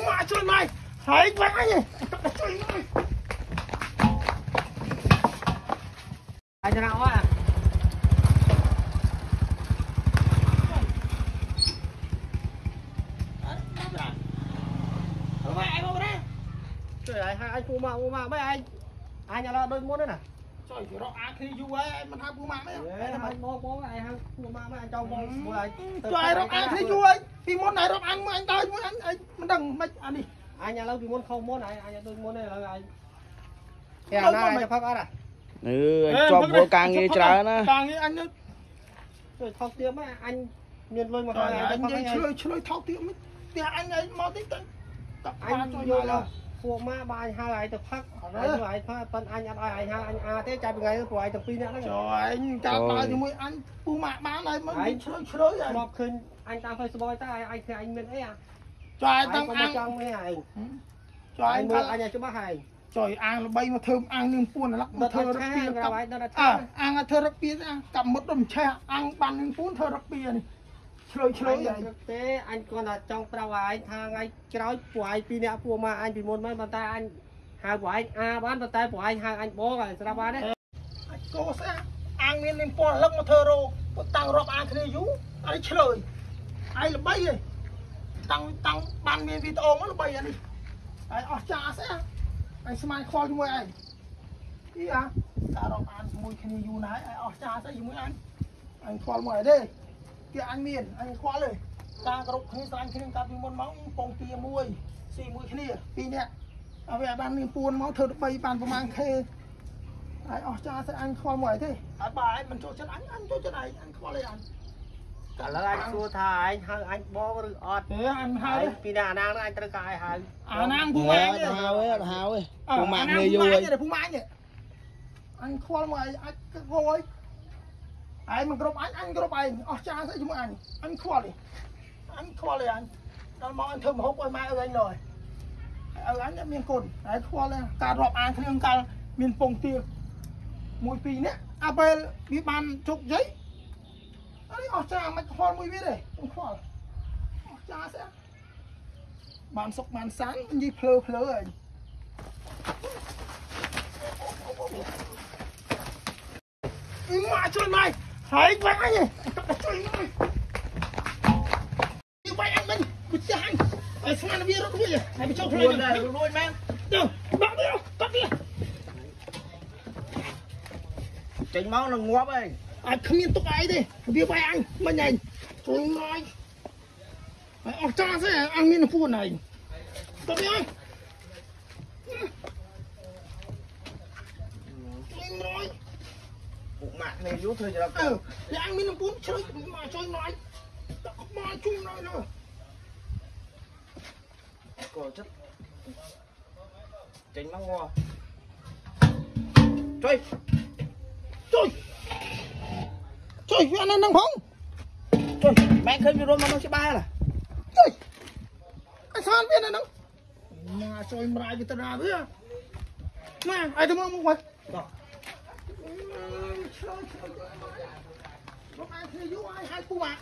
មកជួយមកហើយបាត់អញជួយមក anh cho nào á មកឯងមកណា trời ơi hai anh phu mà phu mà mấy anh anh nhà là đôi muốn đấy nè ជួយរកអាគ្នាយូរហើយមិនថាពូម៉ាក់ទេ Đấy, anh bố bố anh hai phu mà mấy anh trong bố bố anh ជួយរកអាគ្នាយូរហើយ ពីមុនហើយរកអញមួយអញដើរមួយអញអញមិនដឹងមិនអានេះ anh nhà lâu thì muốn không muốn này anh nhà đôi muốn này là anh kèo na anh cho phát á អឺជាប់ធ្វើការងារច្រើនណាការងារអញ rồi không tiêm á anh miền lôi một ហើយ hai អ anh ញនិយាយឆ្លើយឆ្លើយថោកទៀតមិនផ្ទះអញឲ្យមកតិចទៅតាក់ បាជួយ anh យក vô ឡើ là phu mà ba anh hai anh tập phát anh rồi anh phát phân anh ăn ai anh hai anh à thế chạy bên ngay của anh tập pin nữa ចុ đấy ះអញចាំដើរជាមួយអញពូម៉ាក់បានហើយមិនឆ្លើយឆ្លើយហើយ một khi anh ta Facebook ta anh thì anh miền ấy à ចុះឲ្យ anh តាំង có អា một ង trong mấy anh ចុះអញ anh ថា mưa anh nhà chú bác hai ចុះអាងល្បីមកធ្វើអាងនឹងពួនឡាក់មក đợt ធ្វើ thật រក xa ពី cái កាប់ nào ấy đợt អើ thật អាងឲ្យធ្វើរកពីអាកាប់មុតរំឆេះអាងបាននឹងពួនធ្វើរកពីនេះ ឆ្លើយឆ្លើយហើយ anh thế anh còn là trong trao ai thang anh kéo của anh pi nè của mà anh bị muốn mấy bàn tay anh hai của anh à bán bàn tay của anh hai anh bố rồi sao bán đấy អាចកោស្អាអាងមាននឹងពួនលឹកមកធ្វើរោពុតាំងរាប់អាងគ្នាយូរអីឆ្លើយឯងល្បីហីតាំងតាំងបានមានវីដេអូមកល្បីអានេះហើយអស់ចាស្អាឯងស្មានខ្វល់ជាមួយឯងអីអាការរាប់អានជាមួយគ្នាយូរណាស់ហើយអស់ចាស្អីជាមួយអញអញខ្វល់មកអីទេ គេអញមានអញខ្វល់ទេការគ្រប់គ្នាស្រាញ់គ្នាកាត់ពីមុនមកពងទាមួយស៊ីមួយគ្នាពីរនាក់ឲ្យវាបានមានពួនមកធ្វើទៅ3បានប្រហែលខេហើយអស់ចាស្អីអញខ្វល់មកអីទេហើយបើឯងមិនចូលចិត្តអញអញចូលចិត្តឯងអញខ្វល់អីអញ cả là anh xua tha anh hai anh bố rồi ọt ទេអញហើយ anh pi nè nàng anh tới cái hai អាណាងពូហៅម៉ាអញត់ហៅទេអត់ហៅទេពូម៉ាក់អាណាគ្នាងយូរហើយពូម៉ាញអញខ្វល់មកអីអាចគោអី ឯងមិនគ្រប់អញអញគ្រប់ឯងអស់ចាស្អីជាមួយអញអញខ្វល់ទេអញខ្វល់ទេអញដល់មកអញធ្វើមហូបឲ្យម៉ែឲ្យអញលើឲ្យអញអត់មានគុណហើយខ្វល់ទេការរាប់អានគ្នាកាលមានពងទាមួយពីរនេះអាពេលវាបានជោគជ័យអីអស់ចាមិនខ្វល់មួយវាទេខ្ញុំខ្វល់អស់ចាស្អីបានសុកបានសាននិយាយភ្លើភ្លើហើយមកជួយមក ហើយបាច់អញជួយមកនេះបាច់អញមិនគិតចាញ់ហើយស្មានវារត់វាហើយបញ្ចុះខ្លួនដែររួយមែនទៅបាក់វាបាក់វាចេញមកនឹងងាប់ហើយអាចគ្មានទុកអីទេវាបាច់អញមិញឯងជួយមកហើយអស់ចាស្អីអញមានពួនឯងទៅវាអញជួយមក ពុក ម៉ាក់គ្នាយូរធ្វើច្រឡំអើយ៉ាងមានពួនជួយមកជួយមកមកជួយមកលើក៏ចិត្តចេញមកងាប់ជួយជួយជួយវានៅនឹងផងជួយម៉ែឃើញវារួមមកនោះច្បាស់ហ៎ជួយអញស្មានវានៅនឹងមកជួយម្រាយវាទៅណាវាមកឲ្យទៅមកមកវិញឆ្លើយឆ្លើយមក អាយគ្នាយូរអាយឲ្យពូម៉ាក់